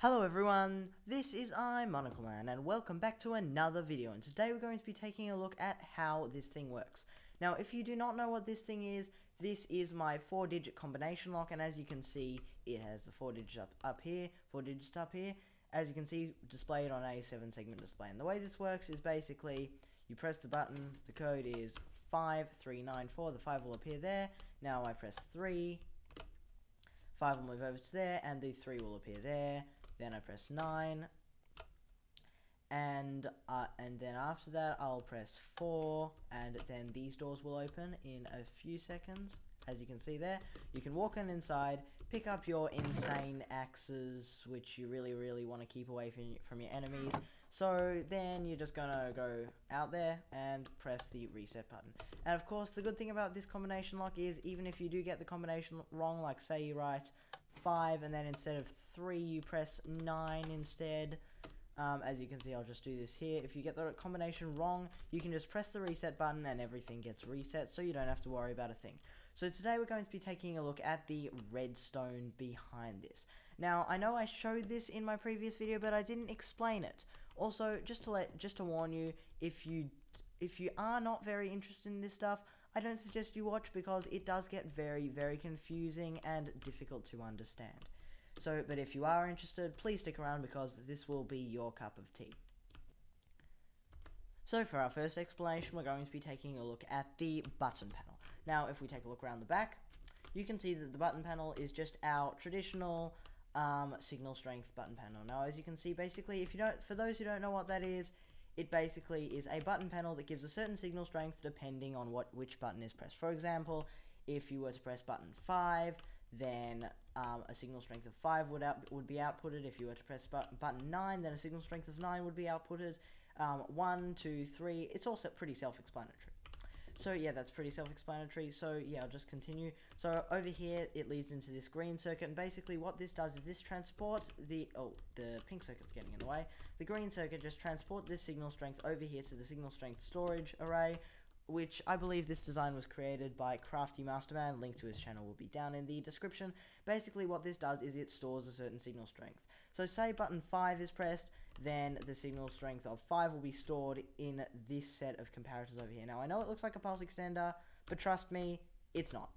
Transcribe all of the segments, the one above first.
Hello everyone, this is I, Monocle Man, and welcome back to another video, and today we're going to be taking a look at how this thing works. Now, if you do not know what this thing is, this is my 4-digit combination lock, and as you can see, it has the 4 digits up, up here, 4 digits up here, as you can see, displayed on a 7 segment display. And the way this works is basically, you press the button, the code is 5394, the 5 will appear there, now I press 3, 5 will move over to there, and the 3 will appear there, then I press 9, and uh, and then after that I'll press 4, and then these doors will open in a few seconds. As you can see there, you can walk in inside, pick up your insane axes, which you really, really want to keep away from, from your enemies. So then you're just gonna go out there and press the reset button. And of course, the good thing about this combination lock is even if you do get the combination wrong, like say you write 5 and then instead of 3 you press 9 instead, um, as you can see, I'll just do this here. If you get the combination wrong, you can just press the reset button and everything gets reset, so you don't have to worry about a thing. So today we're going to be taking a look at the redstone behind this. Now, I know I showed this in my previous video, but I didn't explain it. Also, just to let, just to warn you, if you if you are not very interested in this stuff, I don't suggest you watch because it does get very, very confusing and difficult to understand. So, but if you are interested, please stick around because this will be your cup of tea. So for our first explanation, we're going to be taking a look at the button panel. Now, if we take a look around the back, you can see that the button panel is just our traditional um, signal strength button panel. Now, as you can see, basically, if you don't, for those who don't know what that is, it basically is a button panel that gives a certain signal strength depending on what which button is pressed. For example, if you were to press button 5, then um, a signal strength of 5 would out, would be outputted. If you were to press button 9, then a signal strength of 9 would be outputted. Um, 1, 2, 3, it's also pretty self-explanatory. So yeah, that's pretty self-explanatory. So yeah, I'll just continue. So over here, it leads into this green circuit, and basically what this does is this transports the, oh, the pink circuit's getting in the way. The green circuit just transports this signal strength over here to the signal strength storage array, which I believe this design was created by Crafty Masterman. Link to his channel will be down in the description. Basically, what this does is it stores a certain signal strength. So, say button 5 is pressed, then the signal strength of 5 will be stored in this set of comparators over here. Now, I know it looks like a pulse extender, but trust me, it's not.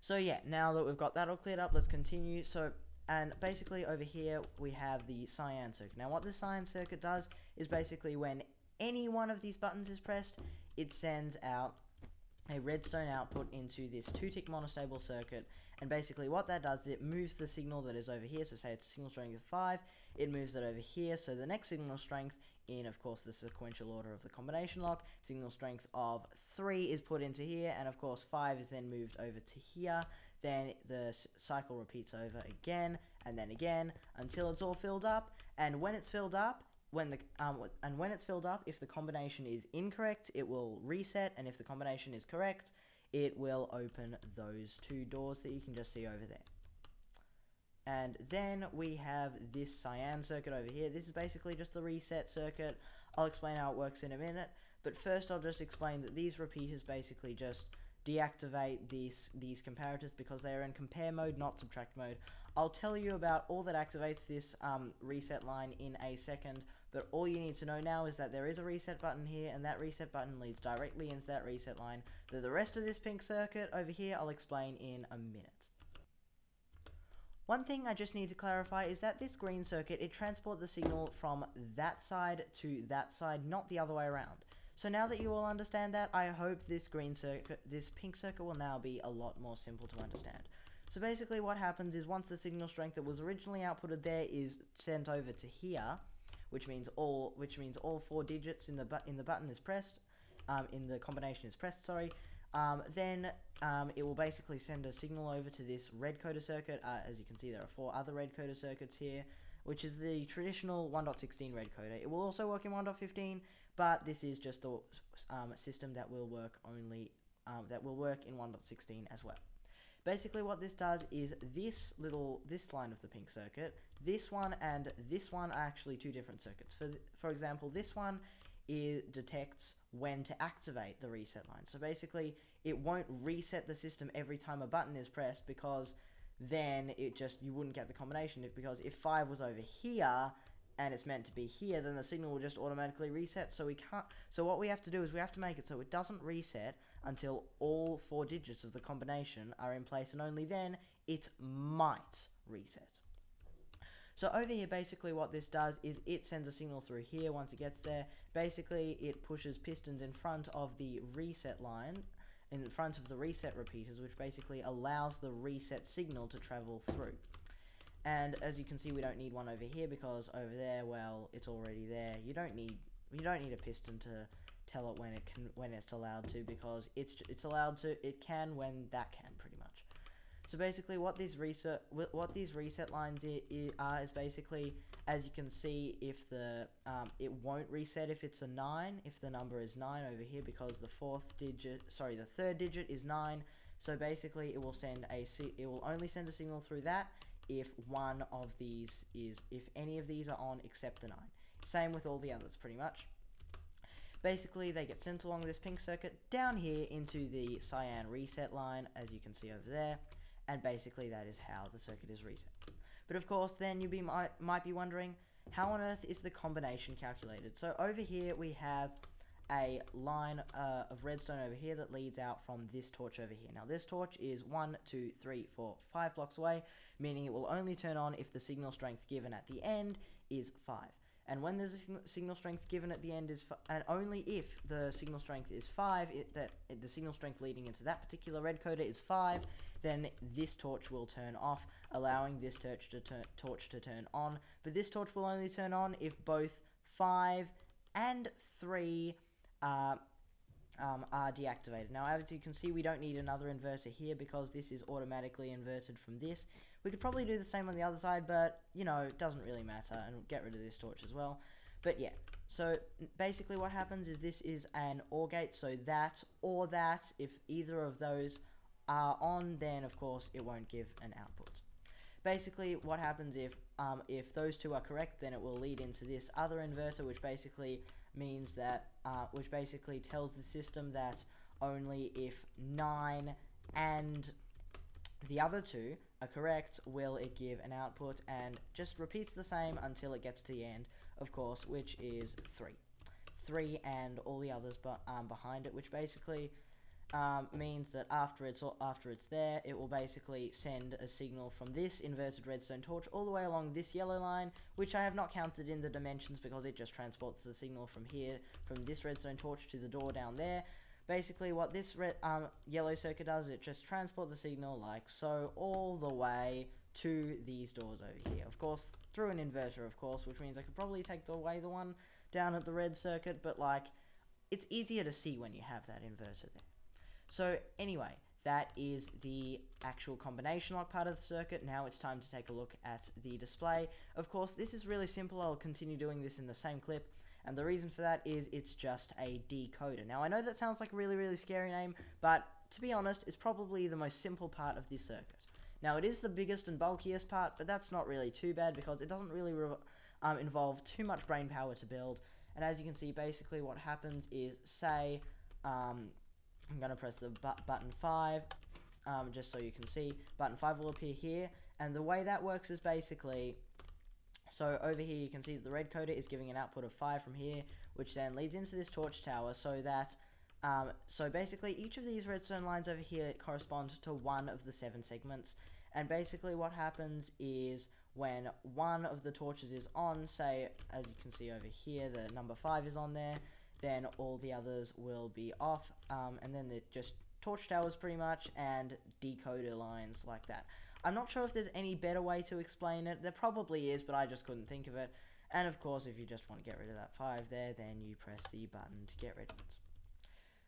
So, yeah, now that we've got that all cleared up, let's continue. So, and basically over here we have the cyan circuit. Now, what the cyan circuit does is basically when any one of these buttons is pressed, it sends out a redstone output into this two-tick monostable circuit and basically what that does is it moves the signal that is over here so say it's signal strength of 5 it moves it over here. So the next signal strength in of course the sequential order of the combination lock signal strength of 3 is put into here and of course 5 is then moved over to here. Then the cycle repeats over again and then again until it's all filled up. And when it's filled up when the um, and when it's filled up, if the combination is incorrect, it will reset, and if the combination is correct, it will open those two doors that you can just see over there. And then we have this cyan circuit over here. This is basically just the reset circuit. I'll explain how it works in a minute. But first I'll just explain that these repeaters basically just deactivate these these comparators because they are in compare mode, not subtract mode. I'll tell you about all that activates this um, reset line in a second, but all you need to know now is that there is a reset button here, and that reset button leads directly into that reset line. The, the rest of this pink circuit over here I'll explain in a minute. One thing I just need to clarify is that this green circuit, it transports the signal from that side to that side, not the other way around. So now that you all understand that, I hope this green circuit, this pink circuit will now be a lot more simple to understand. So basically what happens is once the signal strength that was originally outputted there is sent over to here, which means all which means all four digits in the in the button is pressed, um, in the combination is pressed, sorry, um, then um, it will basically send a signal over to this red coder circuit. Uh, as you can see, there are four other red coder circuits here which is the traditional 1.16 red coder. It will also work in 1.15, but this is just the um, system that will work only um, that will work in 1.16 as well. Basically what this does is this little, this line of the pink circuit, this one and this one are actually two different circuits. For, for example, this one it detects when to activate the reset line. So basically, it won't reset the system every time a button is pressed because then it just you wouldn't get the combination if because if five was over here and it's meant to be here, then the signal will just automatically reset. So we can't. So what we have to do is we have to make it so it doesn't reset until all four digits of the combination are in place, and only then it might reset. So over here, basically what this does is it sends a signal through here once it gets there. Basically, it pushes pistons in front of the reset line, in front of the reset repeaters, which basically allows the reset signal to travel through. And as you can see, we don't need one over here because over there, well, it's already there. You don't need you don't need a piston to tell it when it can when it's allowed to because it's it's allowed to it can when that can. So basically, what these reset what these reset lines are is basically, as you can see, if the um, it won't reset if it's a nine, if the number is nine over here because the fourth digit, sorry, the third digit is nine. So basically, it will send a it will only send a signal through that if one of these is, if any of these are on except the 9. Same with all the others, pretty much. Basically, they get sent along this pink circuit down here into the cyan reset line, as you can see over there, and basically that is how the circuit is reset. But of course, then you be, might, might be wondering, how on earth is the combination calculated? So over here we have a line uh, of redstone over here that leads out from this torch over here. Now this torch is one, two, three, four, five blocks away, meaning it will only turn on if the signal strength given at the end is 5. And when the signal strength given at the end is, and only if the signal strength is 5, it, that the signal strength leading into that particular red coder is 5, then this torch will turn off, allowing this torch to, turn, torch to turn on. But this torch will only turn on if both 5 and 3 uh, um, are deactivated. Now, as you can see, we don't need another inverter here because this is automatically inverted from this. We could probably do the same on the other side, but, you know, it doesn't really matter, and get rid of this torch as well. But yeah, so basically what happens is this is an OR gate, so that or that, if either of those are on, then of course it won't give an output. Basically, what happens if um, if those two are correct, then it will lead into this other inverter, which basically means that, uh, which basically tells the system that only if 9 and the other two are correct will it give an output and just repeats the same until it gets to the end, of course, which is 3. 3 and all the others but um, behind it, which basically um, means that after it's after it's there, it will basically send a signal from this inverted redstone torch all the way along this yellow line, which I have not counted in the dimensions because it just transports the signal from here, from this redstone torch to the door down there. Basically, what this red, um, yellow circuit does, it just transports the signal like so all the way to these doors over here. Of course, through an inverter, of course, which means I could probably take away the one down at the red circuit, but like, it's easier to see when you have that inverter there. So anyway, that is the actual combination lock part of the circuit. Now it's time to take a look at the display. Of course, this is really simple. I'll continue doing this in the same clip. And the reason for that is it's just a decoder. Now, I know that sounds like a really, really scary name, but to be honest, it's probably the most simple part of this circuit. Now, it is the biggest and bulkiest part, but that's not really too bad because it doesn't really um, involve too much brain power to build. And as you can see, basically what happens is, say, um, I'm going to press the bu button 5, um, just so you can see. Button 5 will appear here, and the way that works is basically, so over here you can see that the red coder is giving an output of 5 from here, which then leads into this torch tower so that, um, so basically each of these redstone lines over here correspond to one of the 7 segments, and basically what happens is when one of the torches is on, say, as you can see over here, the number 5 is on there, then all the others will be off, um, and then they're just torch towers pretty much, and decoder lines like that. I'm not sure if there's any better way to explain it. There probably is, but I just couldn't think of it. And of course, if you just want to get rid of that 5 there, then you press the button to get rid of it.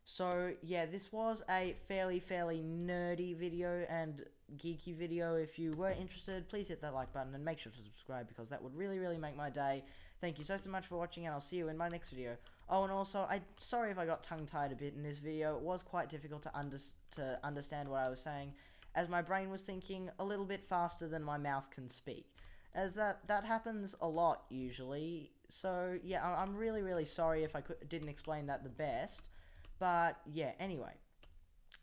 So, yeah, this was a fairly, fairly nerdy video and geeky video. If you were interested, please hit that like button and make sure to subscribe because that would really, really make my day. Thank you so, so much for watching and I'll see you in my next video. Oh, and also, I sorry if I got tongue-tied a bit in this video. It was quite difficult to, under, to understand what I was saying, as my brain was thinking a little bit faster than my mouth can speak. As that, that happens a lot, usually. So, yeah, I'm really, really sorry if I could, didn't explain that the best. But, yeah, anyway.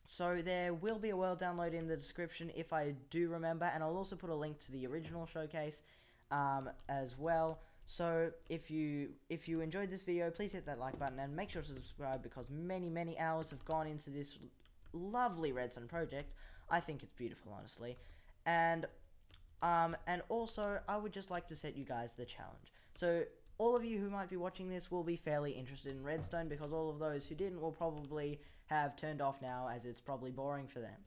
So there will be a world download in the description if I do remember, and I'll also put a link to the original showcase um, as well. So if you if you enjoyed this video, please hit that like button and make sure to subscribe because many many hours have gone into this lovely redstone project. I think it's beautiful, honestly, and um, and also I would just like to set you guys the challenge. So all of you who might be watching this will be fairly interested in redstone because all of those who didn't will probably have turned off now as it's probably boring for them.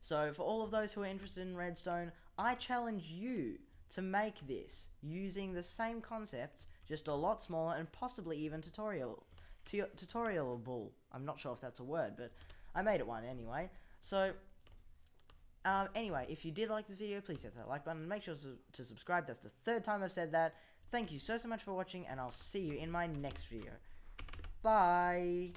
So for all of those who are interested in redstone, I challenge you to make this using the same concepts, just a lot smaller and possibly even tutorial tutorialable. I'm not sure if that's a word, but I made it one anyway. So um, anyway, if you did like this video, please hit that like button and make sure to, to subscribe. That's the third time I've said that. Thank you so, so much for watching, and I'll see you in my next video. Bye!